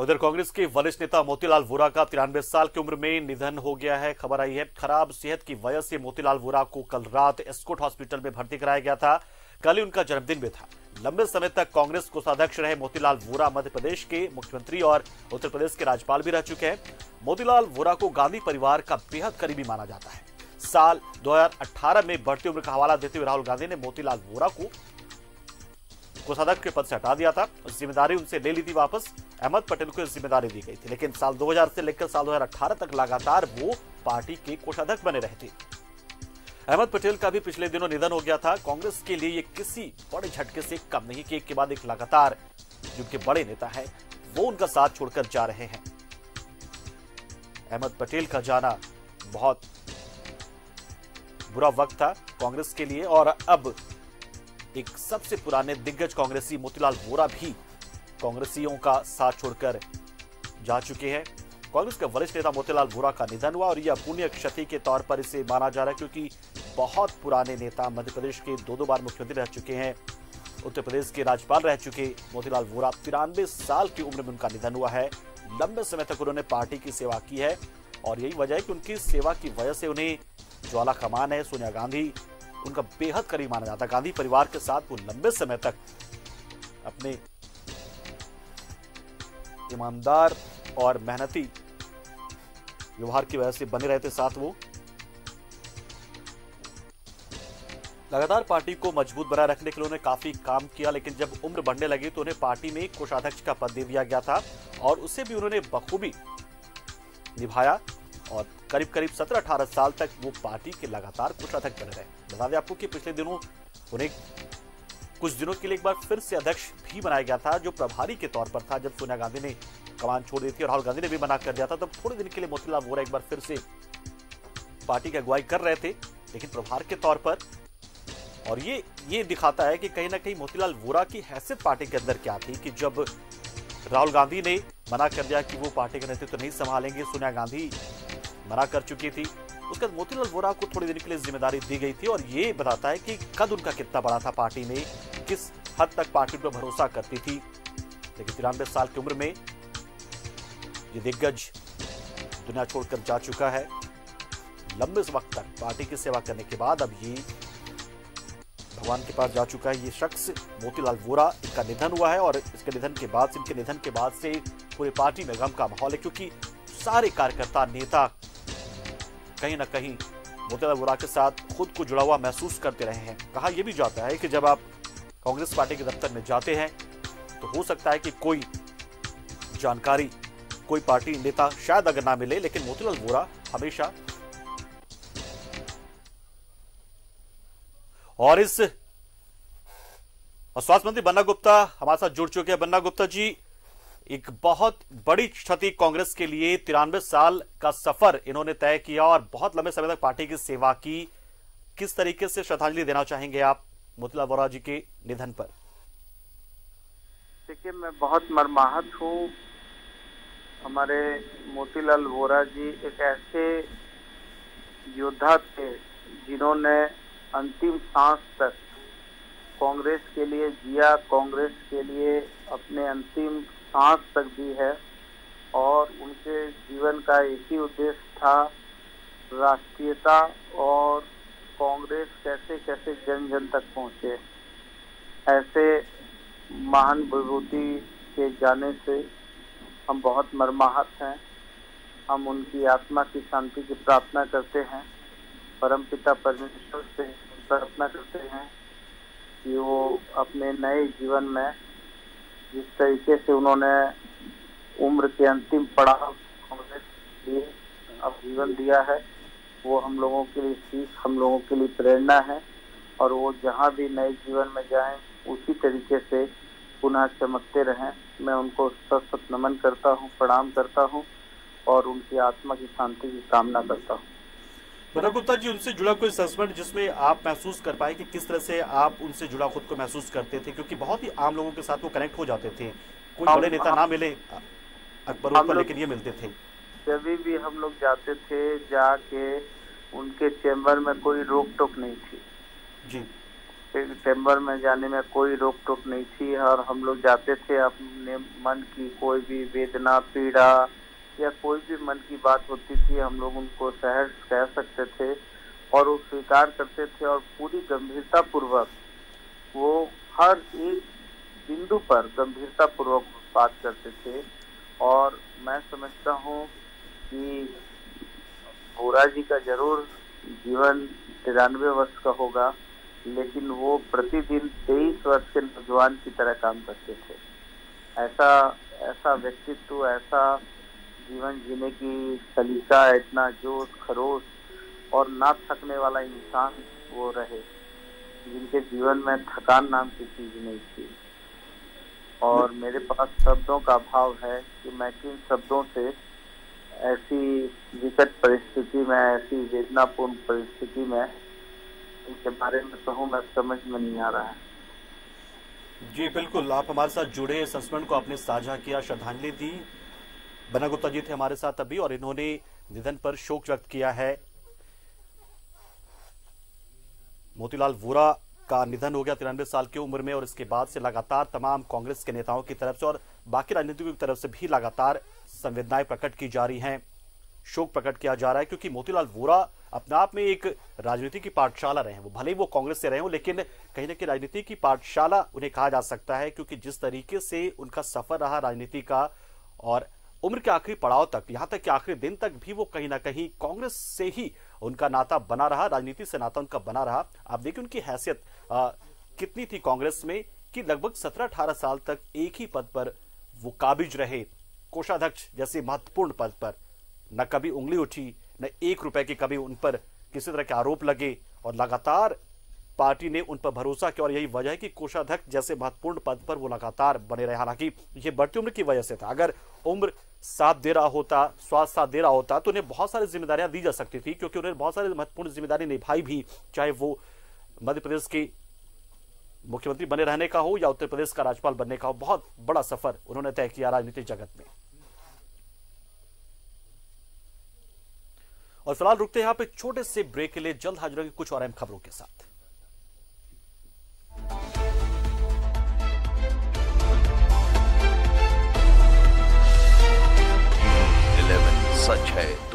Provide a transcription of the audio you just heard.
उधर कांग्रेस के वरिष्ठ नेता मोतीलाल वोरा का तिरानवे साल की उम्र में निधन हो गया है। खबर आई है, खराब सेहत की वजह से मोतीलाल वोरा को कल रात एस्कोट हॉस्पिटल में भर्ती कराया गया था। कल ही उनका जन्मदिन भी था। लंबे समय तक कांग्रेस कोषाध्यक्ष रहे मोतीलाल वोरा। मध्य प्रदेश के मुख्यमंत्री और उत्तर प्रदेश के राज्यपाल भी रह चुके हैं। मोतीलाल वोरा को गांधी परिवार का बेहद करीबी माना जाता है। साल 2018 में बढ़ती उम्र का हवाला देते हुए राहुल गांधी ने मोतीलाल वोरा को कोषाध्यक्ष के पद से हटा दिया था ज़िम्मेदारी उनसे ले ली थी वापस। अहमद पटेल को ज़िम्मेदारी दी गई थी, लेकिन साल 2000 से लेकर साल 2018 तक लगातार वो पार्टी के कोषाध्यक्ष बने रहे थे। अहमद पटेल का भी पिछले दिनों निधन हो गया था। कांग्रेस के लिए ये किसी बड़े झटके से कम नहीं, कि एक के बाद एक लगातार जिनके बड़े नेता है, वो उनका साथ छोड़कर जा रहे हैं। अहमद पटेल का जाना बहुत बुरा वक्त था कांग्रेस के लिए और अब एक सबसे पुराने दिग्गज कांग्रेसी मोतीलाल वोरा भी कांग्रेसियों का साथ छोड़कर जा चुके हैं। कांग्रेस के वरिष्ठ नेता मोतीलाल वोरा का निधन हुआ और यह पुण्य क्षति के तौर पर इसे माना जा रहा है क्योंकि बहुत पुराने नेता मध्य प्रदेश के दो दो बार मुख्यमंत्री रह चुके हैं। उत्तर प्रदेश के राज्यपाल रह चुके मोतीलाल वोरा तिरानवे साल की उम्र में उनका निधन हुआ है। लंबे समय तक उन्होंने पार्टी की सेवा की है और यही वजह है कि उनकी सेवा की वजह से उन्हें ज्वाला कमान है। सोनिया गांधी उनका बेहद करीब माना जाता गांधी परिवार के साथ वो लंबे समय तक अपने ईमानदार और मेहनती व्यवहार की वजह से बने रहते साथ वो लगातार पार्टी को मज़बूत बनाए रखने के लिए उन्होंने काफ़ी काम किया, लेकिन जब उम्र बढ़ने लगी तो उन्हें पार्टी में कोषाध्यक्ष का पद दे दिया गया था और उसे भी उन्होंने बखूबी निभाया। और करीब करीब 17-18 साल तक वो पार्टी के लगातार कोषाध्यक्ष बने रहे। बता दें आपको कि पिछले दिनों उन्हें कुछ दिनों के लिए एक बार फिर से अध्यक्ष भी बनाया गया था, जो प्रभारी के तौर पर था, जब सोनिया गांधी ने कमान छोड़ दी थी और राहुल गांधी ने भी मना कर दिया था, तब थोड़े दिन के लिए मोतीलाल वोरा एक बार फिर से पार्टी की अगुवाई कर रहे थे। लेकिन प्रभार के तौर पर, और ये ये दिखाता है कि कहीं ना कहीं मोतीलाल वोरा की हैसियत पार्टी के अंदर क्या थी कि जब राहुल गांधी ने मना कर दिया कि वो पार्टी का नेतृत्व तो नहीं संभालेंगे, सोनिया गांधी मना कर चुकी थी। उसके बाद मोतीलाल वोरा को थोड़ी देर के लिए ज़िम्मेदारी दी गई थी और ये बताता है कि कद उनका कितना बड़ा था पार्टी में, किस हद तक पार्टी पर भरोसा करती थी। लेकिन तिरानवे साल की उम्र में ये दिग्गज दुनिया छोड़कर जा चुका है। लंबे वक्त तक पार्टी की सेवा करने के बाद अब ये भगवान के पास जा चुका है। ये शख्स मोतीलाल वोरा, इनका निधन हुआ है और इसके निधन के बाद, इनके निधन के बाद से पूरी पार्टी में गम का माहौल है, क्योंकि सारे कार्यकर्ता, नेता कहीं ना कहीं मोतीलाल वोरा के साथ खुद को जुड़ा हुआ महसूस करते रहे हैं। कहा यह भी जाता है कि जब आप कांग्रेस पार्टी के दफ्तर में जाते हैं तो हो सकता है कि कोई जानकारी, कोई पार्टी नेता शायद अगर ना मिले, लेकिन मोतीलाल वोरा हमेशा। और इस स्वास्थ्य मंत्री बन्ना गुप्ता, हमारे साथ जुड़ चुके हैं। बन्ना गुप्ता जी एक बहुत बड़ी क्षति कांग्रेस के लिए तिरानवे साल का सफ़र इन्होंने तय किया और बहुत लंबे समय तक पार्टी की सेवा की। किस तरीके से श्रद्धांजलि देना चाहेंगे आप मोतीलाल वोरा जी के निधन पर? देखिए, मैं बहुत मरमाहत हूँ। हमारे मोतीलाल वोरा जी एक ऐसे योद्धा थे जिन्होंने अंतिम सांस तक कांग्रेस के लिए जिया, कांग्रेस के लिए अपने अंतिम सांस तक दी है और उनके जीवन का एक ही उद्देश्य था राष्ट्रीयता और कांग्रेस कैसे कैसे जन जन तक पहुँचे। ऐसे महान विभूति के जाने से हम बहुत मरमाहत हैं। हम उनकी आत्मा की शांति की प्रार्थना करते हैं। परम पिता परमेश्वर से प्रार्थना करते हैं कि वो अपने नए जीवन में जिस तरीके से उन्होंने उम्र के अंतिम पड़ाव लिए, अब जीवन दिया है, वो हम लोगों के लिए सीख हम लोगों के लिए प्रेरणा है और वो जहाँ भी नए जीवन में जाएँ, उसी तरीके से पुनः चमकते रहें। मैं उनको सत सत नमन करता हूँ, प्रणाम करता हूँ और उनकी आत्मा की शांति की कामना करता हूँ। बना गुप्ता जी उनसे जुड़ा कोई सस्पेंड जिसमें आप महसूस कर पाए कि किस तरह से आप उनसे जुड़ा खुद को महसूस करते थे? क्योंकि बहुत ही आम लोगों के साथ वो कनेक्ट हो जाते थे। कोई बड़े नेता ना मिले अकबर पर लेकिन ये मिलते थे। जब भी हम लोग जाते थे जाके उनके चैम्बर में कोई रोक टोक नहीं थी। जी। चैम्बर में जाने में कोई रोक टोक नहीं थी और हम लोग जाते थे अपने मन की कोई भी वेदना पीड़ा या कोई भी मन की बात होती थी, हम लोग उनको सहज कह सकते थे और वो स्वीकार करते थे और पूरी गंभीरता पूर्वक वो हर एक बिंदु पर गंभीरता पूर्वक बात करते थे। और मैं समझता हूँ कि भोरा जी का ज़रूर जीवन तिरानवे वर्ष का होगा, लेकिन वो प्रतिदिन तेईस वर्ष के नौजवान की तरह काम करते थे। ऐसा ऐसा व्यक्तित्व, ऐसा जीवन जीने की सलीका इतना जोश, खरोश और ना थकने वाला इंसान वो रहे, जिनके जीवन में थकान नाम की चीज़ नहीं थी। और मेरे पास शब्दों का अभाव है कि मैं किन शब्दों से ऐसी विकट परिस्थिति में, ऐसी वेदनापूर्ण परिस्थिति में इनके बारे में कहूँ, मैं समझ में नहीं आ रहा है। जी, बिल्कुल। आप हमारे साथ जुड़े संस्मरण को आपने साझा किया, श्रद्धांजलि दी। बना गुप्ता जी थे हमारे साथ अभी और इन्होंने निधन पर शोक व्यक्त किया है। मोतीलाल वोरा का निधन हो गया तिरानवे साल की उम्र में और इसके बाद से लगातार तमाम कांग्रेस के नेताओं की तरफ़ से और बाकी राजनीतिकों की तरफ़ से भी लगातार संवेदनाएँ प्रकट की जा रही हैं। शोक प्रकट किया जा रहा है क्योंकि मोतीलाल वोरा अपने आप में एक राजनीति की पाठशाला रहे हैं। वो भले ही वो कांग्रेस से रहे हो, लेकिन कहीं ना कहीं राजनीति की पाठशाला उन्हें कहा जा सकता है क्योंकि जिस तरीके से उनका सफ़र रहा राजनीति का और उम्र के आखिरी पड़ाव तक, यहाँ तक कि आखिरी दिन तक भी वो कहीं ना कहीं कांग्रेस से ही उनका नाता बना रहा, राजनीति से नाता उनका बना रहा। आप देखिए उनकी हैसियत कितनी थी कांग्रेस में कि लगभग सत्रह अठारह साल तक एक ही पद पर वो काबिज रहे, कोषाध्यक्ष जैसे महत्वपूर्ण पद पर। न कभी उंगली उठी, न एक रुपए की कभी उन पर किसी तरह के आरोप लगे और लगातार पार्टी ने उन पर भरोसा किया और यही वजह है कि कोषाध्यक्ष जैसे महत्वपूर्ण पद पर वो लगातार बने रहे। हालाँकि ये बढ़ती उम्र की वजह से था। अगर उम्र साथ दे रहा होता, स्वास्थ्य साथ दे रहा होता तो उन्हें बहुत सारी जिम्मेदारियाँ दी जा सकती थी, क्योंकि उन्हें बहुत सारी महत्वपूर्ण ज़िम्मेदारी निभाई भी, चाहे वो मध्य प्रदेश के मुख्यमंत्री बने रहने का हो या उत्तर प्रदेश का राज्यपाल बनने का हो, बहुत बड़ा सफ़र उन्होंने तय किया राजनीतिक जगत में। और फ़िलहाल रुकते हैं यहाँ पे छोटे से ब्रेक के लिए, जल्द हाजिर होंगे कुछ और अहम खबरों के साथ। सच है।